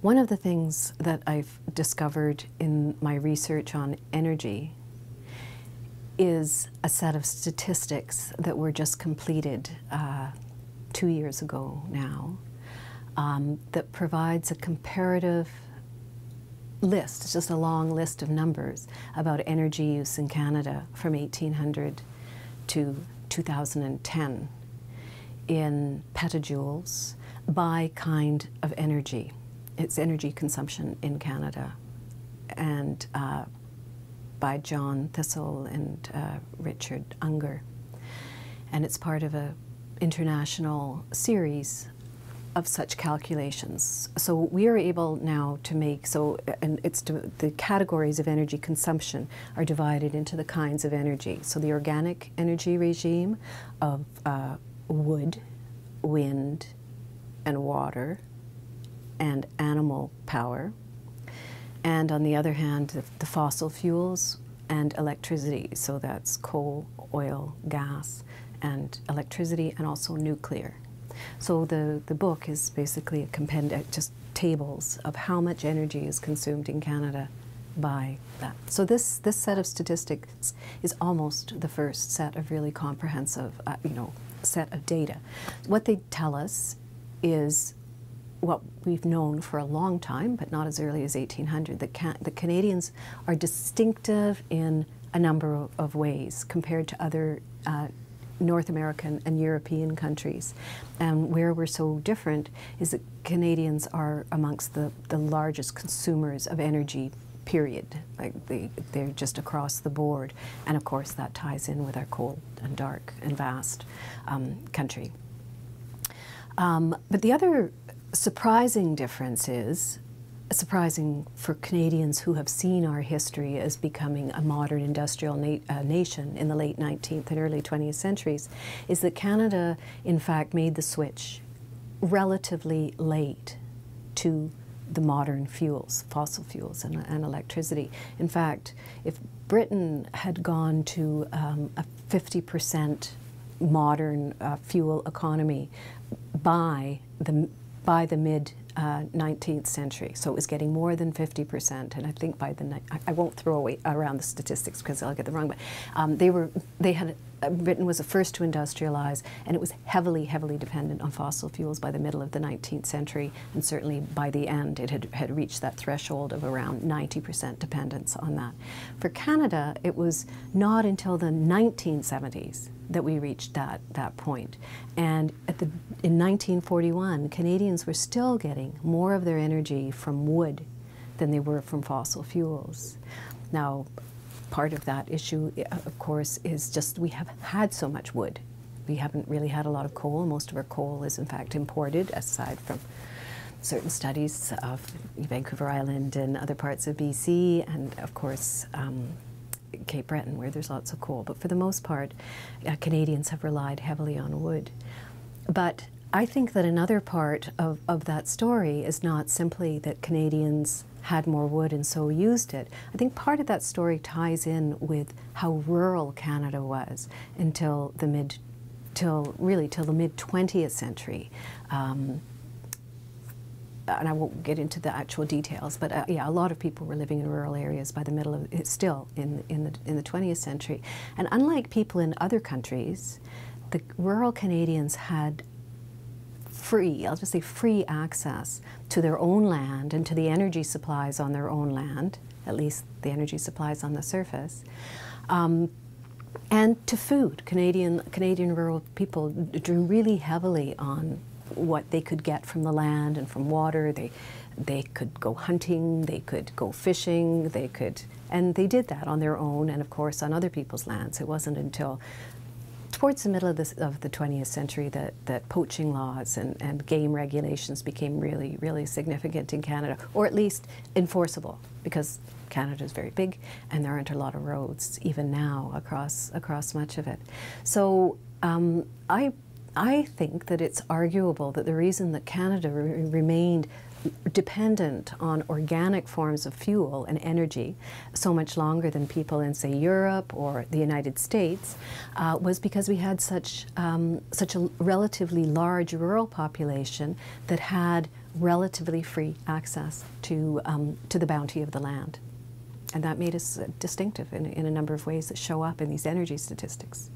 One of the things that I've discovered in my research on energy is a set of statistics that were just completed uh, two years ago now um, that provides a comparative list, it's just a long list of numbers about energy use in Canada from 1800 to 2010 in petajoules by kind of energy. It's energy consumption in Canada. And uh, by John Thistle and uh, Richard Unger. And it's part of an international series of such calculations. So we are able now to make, so, and it's to, the categories of energy consumption are divided into the kinds of energy. So the organic energy regime of uh, wood, wind, and water, and animal power. And on the other hand, the, fossil fuels and electricity. So that's coal, oil, gas, and electricity, and also nuclear. So the, the book is basically a compendium, just tables of how much energy is consumed in Canada by that. So this, this set of statistics is almost the first set of really comprehensive, uh, you know, set of data. What they tell us is what we've known for a long time, but not as early as 1800, that can the Canadians are distinctive in a number of, of ways compared to other uh, North American and European countries. And where we're so different is that Canadians are amongst the, the largest consumers of energy period. Like they, they're just across the board. And of course that ties in with our cold and dark and vast um, country. Um, but the other surprising difference is surprising for Canadians who have seen our history as becoming a modern industrial na uh, nation in the late 19th and early 20th centuries is that Canada, in fact, made the switch relatively late to the modern fuels, fossil fuels and, and electricity. In fact, if Britain had gone to um, a 50% modern uh, fuel economy by the by the mid uh, 19th century. So it was getting more than 50%. And I think by the, I, I won't throw away around the statistics because I'll get the wrong, but um, they were, they had, uh, Britain was the first to industrialize and it was heavily, heavily dependent on fossil fuels by the middle of the 19th century. And certainly by the end, it had, had reached that threshold of around 90% dependence on that. For Canada, it was not until the 1970s that we reached that, that point. And at the, in 1941, Canadians were still getting more of their energy from wood than they were from fossil fuels. Now, part of that issue, of course, is just we have had so much wood. We haven't really had a lot of coal. Most of our coal is, in fact, imported, aside from certain studies of Vancouver Island and other parts of BC, and of course, um, Cape Breton, where there's lots of coal. But for the most part, uh, Canadians have relied heavily on wood. But I think that another part of, of that story is not simply that Canadians had more wood and so used it. I think part of that story ties in with how rural Canada was until the mid, till really till the mid 20th century. Um, and I won't get into the actual details, but uh, yeah, a lot of people were living in rural areas by the middle of still in in the in the 20th century. And unlike people in other countries, the rural Canadians had free, I'll just say free access to their own land and to the energy supplies on their own land, at least the energy supplies on the surface. Um, and to food. Canadian Canadian rural people drew really heavily on what they could get from the land and from water. They, they could go hunting, they could go fishing, they could, and they did that on their own and of course on other people's lands. It wasn't until towards the middle of, this, of the 20th century that, that poaching laws and, and game regulations became really, really significant in Canada, or at least enforceable, because Canada is very big and there aren't a lot of roads even now across, across much of it. So um, I I think that it's arguable that the reason that Canada re remained dependent on organic forms of fuel and energy so much longer than people in, say, Europe or the United States uh, was because we had such, um, such a relatively large rural population that had relatively free access to, um, to the bounty of the land. And that made us uh, distinctive in, in a number of ways that show up in these energy statistics.